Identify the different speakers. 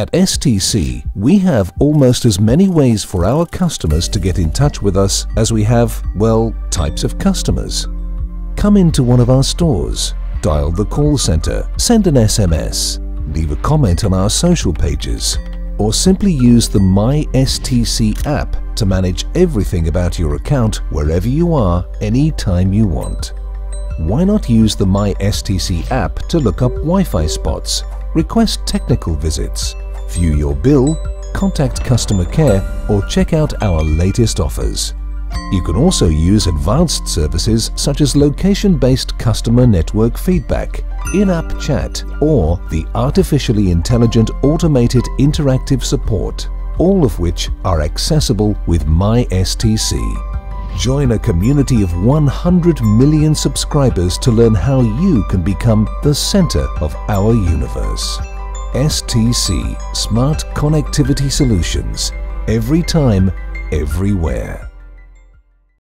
Speaker 1: At STC, we have almost as many ways for our customers to get in touch with us as we have, well, types of customers. Come into one of our stores, dial the call center, send an SMS, leave a comment on our social pages, or simply use the My STC app to manage everything about your account wherever you are, anytime you want. Why not use the My STC app to look up Wi-Fi spots, request technical visits, view your bill, contact customer care or check out our latest offers. You can also use advanced services such as location-based customer network feedback, in-app chat or the artificially intelligent automated interactive support, all of which are accessible with MySTC. Join a community of 100 million subscribers to learn how you can become the center of our universe. STC Smart Connectivity Solutions. Every time, everywhere.